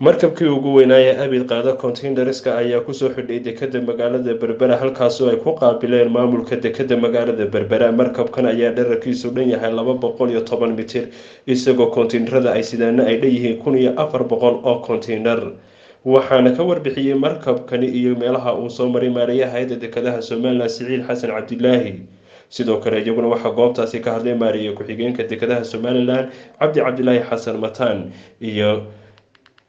markabkii ugu weynaaye abid qaada containerska ayaa ku soo xidhay dekada magaalada berbera halkaasoo ay ku qaabileen maamulka dekada magaalada berbera. Markabkan ayaa dherarkiisu dhan yahay laba boqol iyo toban mitir isagoo kontiinarada ay sidaana ay dhanyihiin kun iyo afar boqol oo konteynar waxaana ka warbixiyey markabkani iyo meelaha uu soo maray hay'adda dekadaha somalilan siciid xasan cabdilaahi sidoo kale iyaguna waxaa goobtaasi ka hadlay maariye ku-xigeenka dekadaha somalilan cabdi cabdilaahi xasan mataan iyo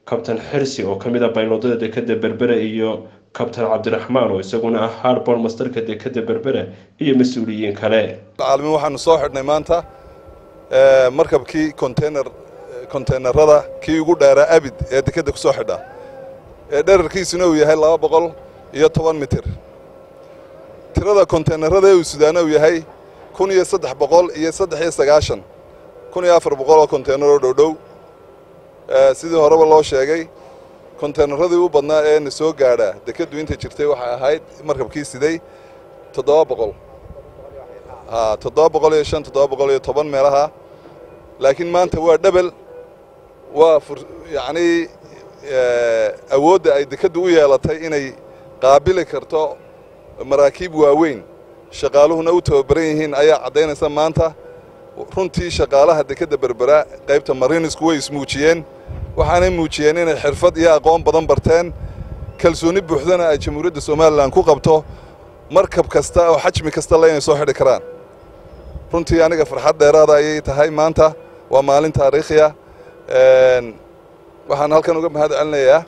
kabtan xirsi oo ka mid a bayloodada dekada berbera iyo kabtan cabdiraxmaan oo isaguna ah harbor mastarka dekada berbera iyo mas'uuliyiin kale. Caalamiin waxaanu soo xidhnay maanta markabkii container konteynerada kii ugu dheeraa abid ee dekadda ku soo xidha. Ee dherarkiisuna uu yahay laba boqol iyo toban mitir. Tirada konteynerada ee uu sudaana uu yahay kun iyo saddex boqol iyo saddex iyo sagaashan. Kun iyo afar boqol oo konteyneroo dhowdhow sidii horeba loo sheegay konteyneradii u badnaa ee na soo gaadhaa. Dekaddu inta jirtay waxay ahayd markabkii siday toddoba boqol. A toddoba boqol iyo shan toddoba boqol iyo toban meelaha. Laakiin maanta waa dhebel waa yacnii awoodda ay dekaddu u yeelatay inay qaabili karto maraakiib waaweyn. Shaqaaluhuna u tababaran yihiin ayaa caddaynaysa maanta runtii shaqaalaha dekadda berbera qaybta marinisku way ismuujiyeen. Waxaanay muujiyeen inay xirfad iyo aqoon badan barteen. Kalsooni buuxdana ay jamhuuriyadda somalilan ku qabto. Markab kasta oo xajmi kasta le inay soo xidhi karaan. Runtii aniga farxad dheeraada ayay tahay maanta. Waa maalin taariikhiya. Waxaan halkan uga mahad celinayaa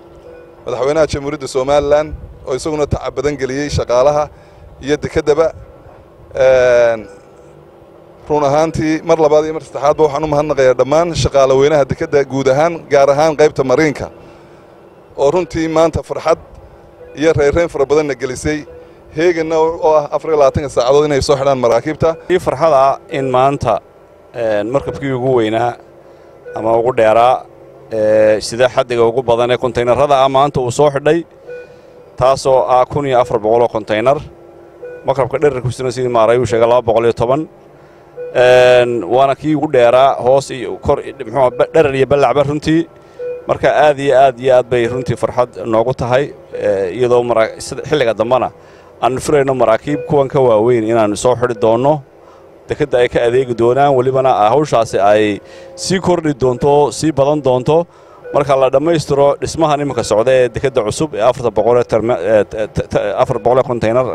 madaxweynaha jamhuuriyadda somalilan oo isaguna tacab badan geliyey shaqaalaha iyo dekeddaba run ahaantii mar labaad iyo mar saddexaadba waxaan u mahadnaqayaa dhammaan shaqaale weynaha dekedda guud ahaan gaar ahaan qaybta mariinka oo runtii maanta farxad iyo reerreyn fara badanna gelisay heeganna oo ah afar iyo labaatanka saacadood inay soo xidhaan maraakiibta. Ii farxada in maanta markabkii ugu weynaa ama ugu dheeraa sida xaddiga ugu badan ee kontaynarada ah maanta uu soo xidhay taasoo ah kun iyo afar boqoloo kontaynar markabka dherarkiisuna sidii maaray uu sheegay laba boqol iyo toban waana kii ugu dheeraa hoos iyo kor muxuu dherar iyo ballacba runtii. Marka aad iyo aad iyo aad bay runtii farxad noogu tahay iyadoo xilliga dambena aanu filayno maraakiib kuwan ka waaweyn inaannu soo xidhi doonno dekedda ay ka adeegi doonaan welibana hawshaasi ay sii kordhi doonto sii badan doonto. Marka la dhammaystiro dhismahan iminka socda ee dekedda cusub ee boqoleafar boqolee kontaynar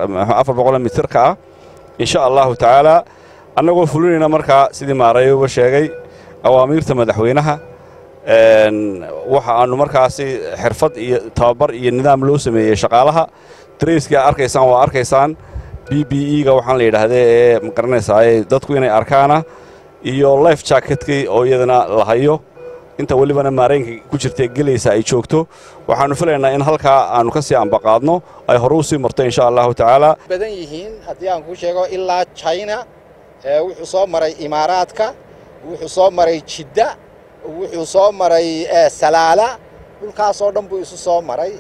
afar boqolee mitirka ah insha allahu tacaalaa annagoo fulinayna markaa sidii maarayuba sheegay awaamiirta madaxweynaha waxa aannu markaasi xirfad iyo tababar iyo nidaam loo sameeyey shaqaalaha. Darayskii a arkaysaan waa arkaysaan. B b e ga waxaan la yidhaahdee ee magaranaysaay dadku inay arkaana iyo life jacketkii oo iyadana la hayo. Inta welibana maaraynka ku jirtae gelaysa ay joogto. Waxaannu filaynaa in halkaa aannu ka sii ambaqaadno ay hore u sii marto insha allahu tacaala. Badan yihiin haddii aan kuu sheego ilaa china wuxuu soo maray imaaraadka wuxuu soo maray jidda wuxuu soo maray salaala. Dhulkaasoo dhan buu isu soo maray.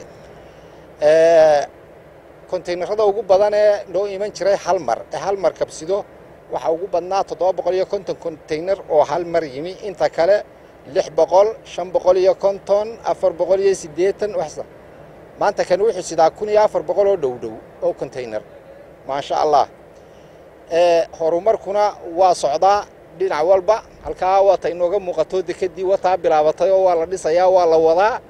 Kontaynarada ugu badan ee noo iman jiray hal mar. Ee hal mar kabsido. Waxaa ugu badnaa toddoba boqol iyo konton kontaynar oo hal mar yimi. Inta kale lix boqol shan boqol iyo konton afar boqol iyo siddeetan waxsa maanta kan wuxuu sidaa kun iyo afar boqol oo dhow dhow oo kontaynar maasha allah horumarkuna waa socdaa dhinac walba halkaa waata inooga muuqato dekeddii wataa bilaabatay oo waa la dhisayaa waa la wadaa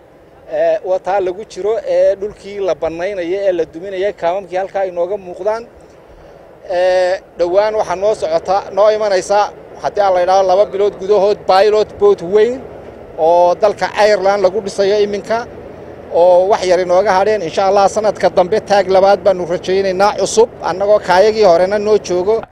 wataa lagu jiro ee dhulkii la bannaynaya ee la duminaya kaamamkii halkaa inooga muuqdaan. Dhowaan waxaa noo socota noo imanaysa haddii aan la idhahdo laba bilood gudahood bailot boat weyn oo dalka ireland lagu dhisayo iminka oo wax yar inooga hadheen. Insha allah sanadka dambe taag labaad baannu rajaynaynaa cusub. Annagoo kaayagii horena noo joogo